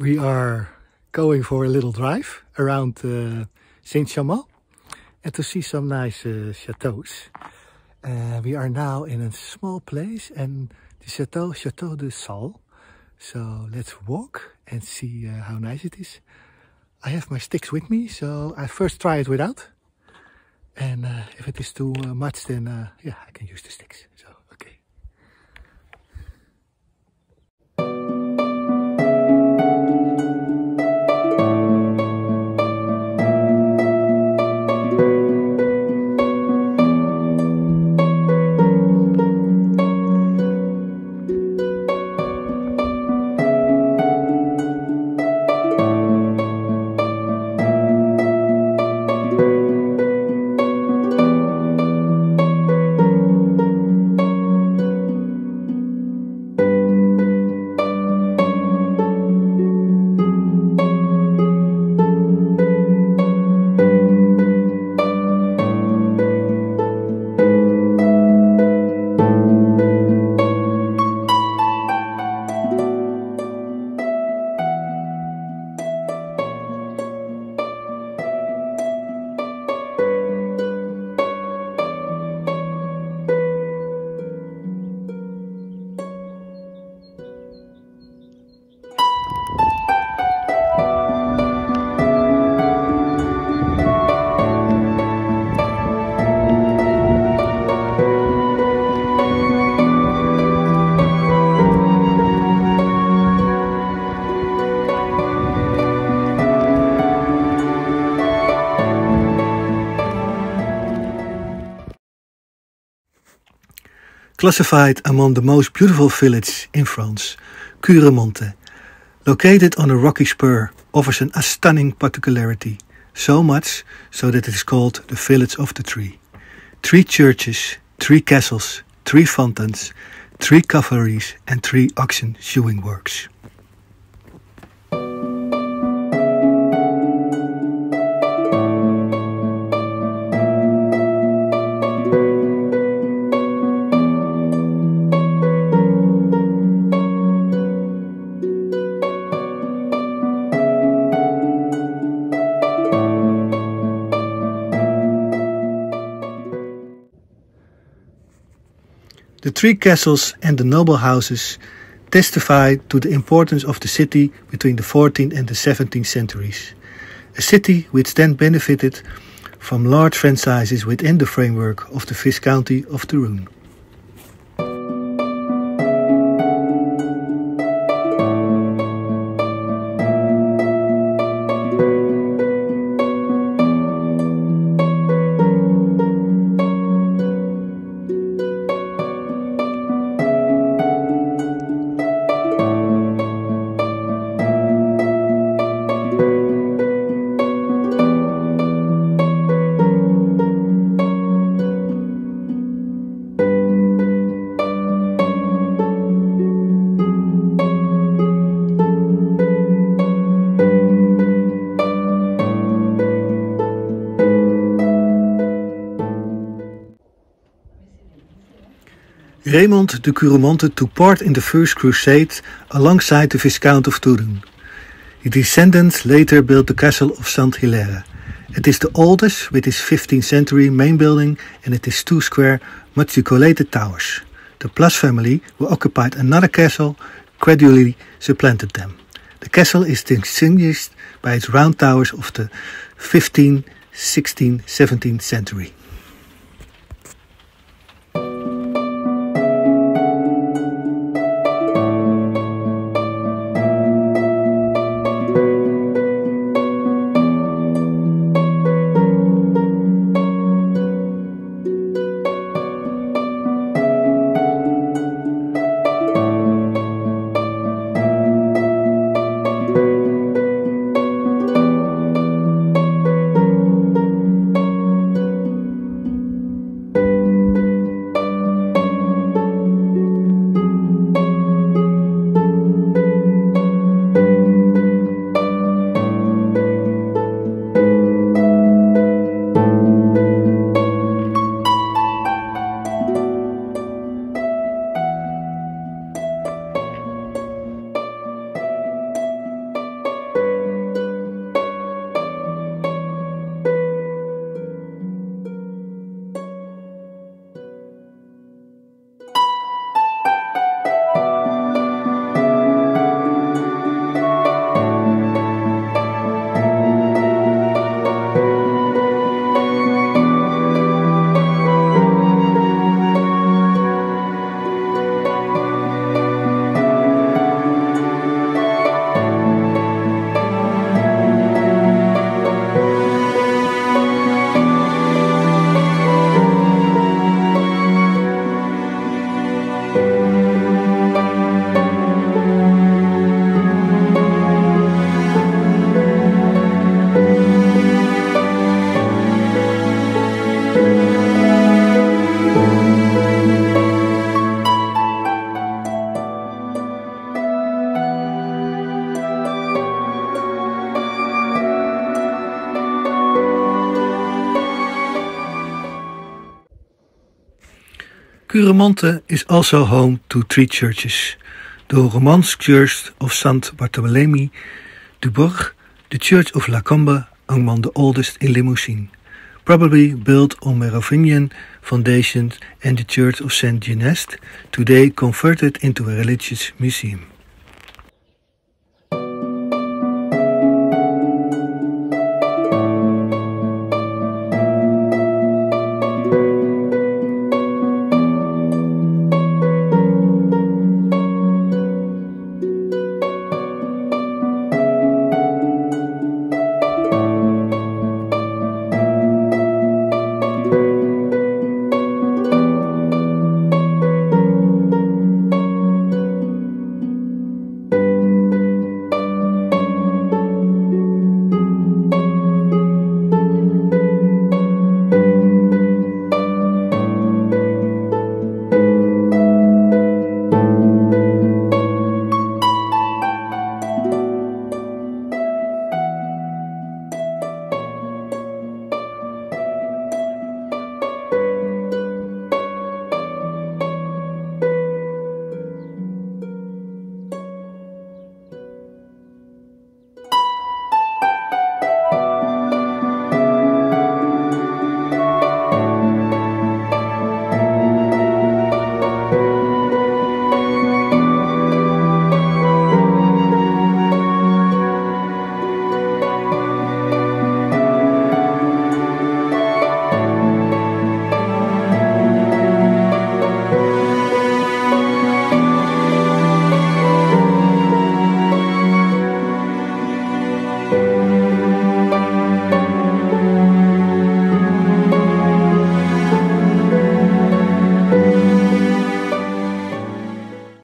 we are going for a little drive around uh, Saint-Chamond and to see some nice uh, chateaus. Uh, we are now in a small place and the chateau, Chateau de Sal. So let's walk and see uh, how nice it is. I have my sticks with me, so I first try it without. And uh, if it is too uh, much, then yeah, I can use the sticks. So. Classified among the most beautiful villages in France, Curemonte, located on a rocky spur, offers an stunning particularity, so much so that it is called the Village of the Tree. Three churches, three castles, three fountains, three calvaries and three oxen shoeing works. The three castles and the noble houses testify to the importance of the city between the 14th and the 17th centuries. A city which then benefited from large franchises within the framework of the Viscounty of the. Raymond de Curemonte took part in the First Crusade alongside the Viscount of Turenne. His descendants later built the castle of St. Hilaire. It is the oldest with its 15th century main building and it is two square machicolated towers. The Plas family, who occupied another castle, gradually supplanted them. The castle is distinguished by its round towers of the 15th, 16th, 17th century. Curemonte is also home to three churches. The Romance Church of St. Bartholomew du Bourg, the Church of La Combe, among the oldest in Limousin, probably built on Merovingian foundations, and the Church of Saint Genest, today converted into a religious museum.